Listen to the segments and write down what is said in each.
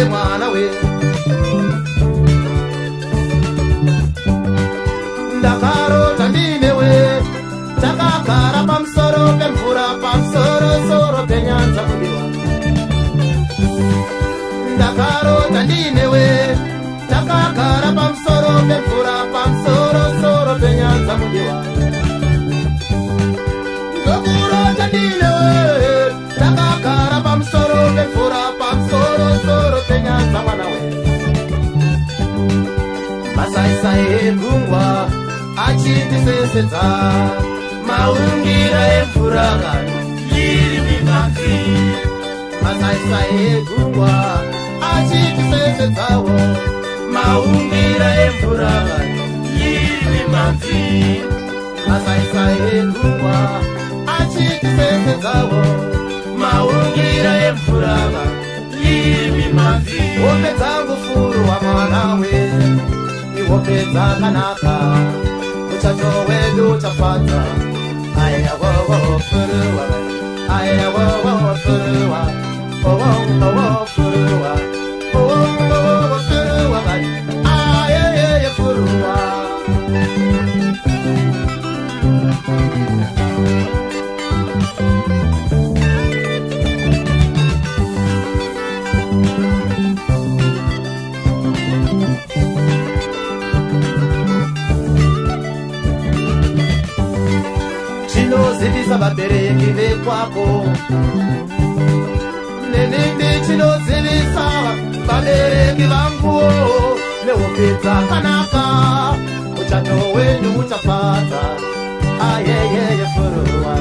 we mwana we ndakarota ndinewe takagara pamusoro pemvura pamusorosoro penyanza kudiwa ndakarota ndinewe takaa yepfungwa achitisesedza maungira emvura masaisai egungwa achitisesedzawo maungira emvura yirimimanzi masaisai egungwa achitisesedzawo maungira emvura yirimimanzi hombe dzangu furuwa mwana wee kupita kanaka uchacho wedu utapata aya wo furuwa aya wowo furuwa wowo wowo furuwa ndichinozivisa vabereki vekwako neni ndichinozivisa vabereki vanguo neupi dzakanaka uchato wenu uchafadza ayeyeyefuruwa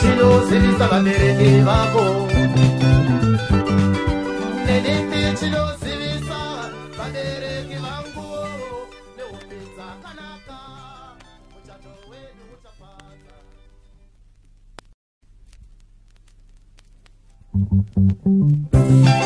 chinozivisa vabereki vako neniichinozivisa vabereki vanguo neupi dzakanaka thank mm-hmm. you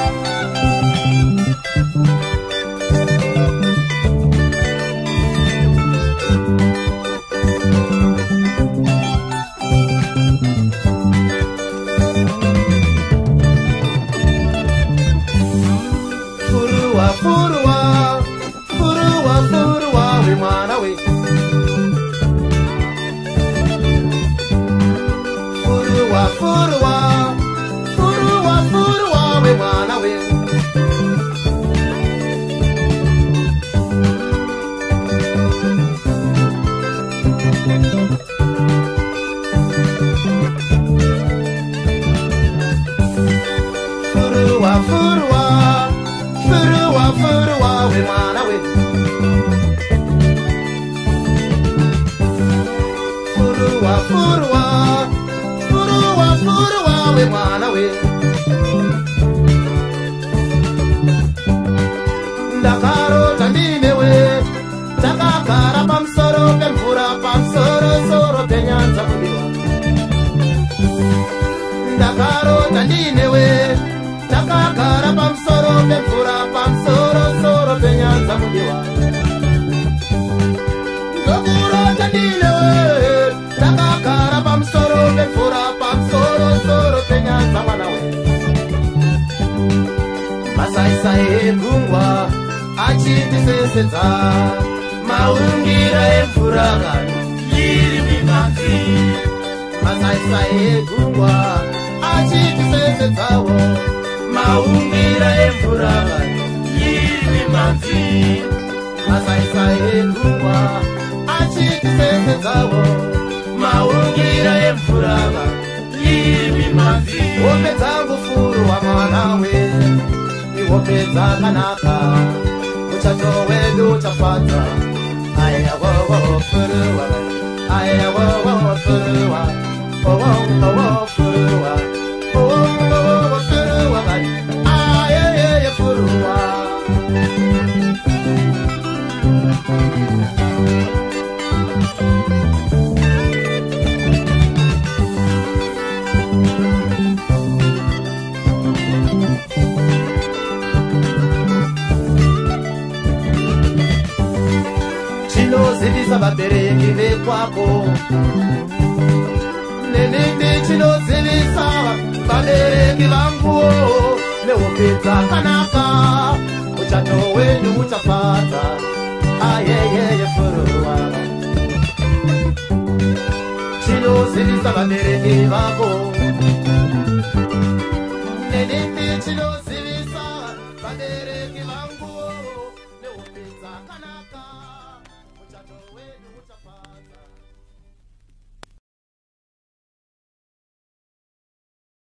mwana we furuwa furuwa furuwa furuwa we mwana we ndakarota ndine we takagara pamusoro pemvura pamusorosoro penyanza kudiwa ndakarota ndine we takagara pamusoro ndinganile ndakagara pamusoro pemvura pamusorosoro penyanza mwana we masaisai egungwa achitisesedza maungiro emvura masaisai egungwa achitisesedzawo maungiro emvura vanyu yiri mimanzi masaisai egungwa zavo maungira emvurava imi mavi hope dzangu furuwa mwanawe ihope dzakanaka uchacho wedu uchafadza ayawowofuruwa ayawowofuruwa owowofuruwa kufundisa vabereki vekwako nenini chinozivisa vabereki vanguo nehombi dzakanaka uchato wenu uchafadza ayeyeye furuwa chinozivisa vabereki vako nenini chinozivisa vabereki vanguo nehombi dzakanaka Wacha tuwe nutapata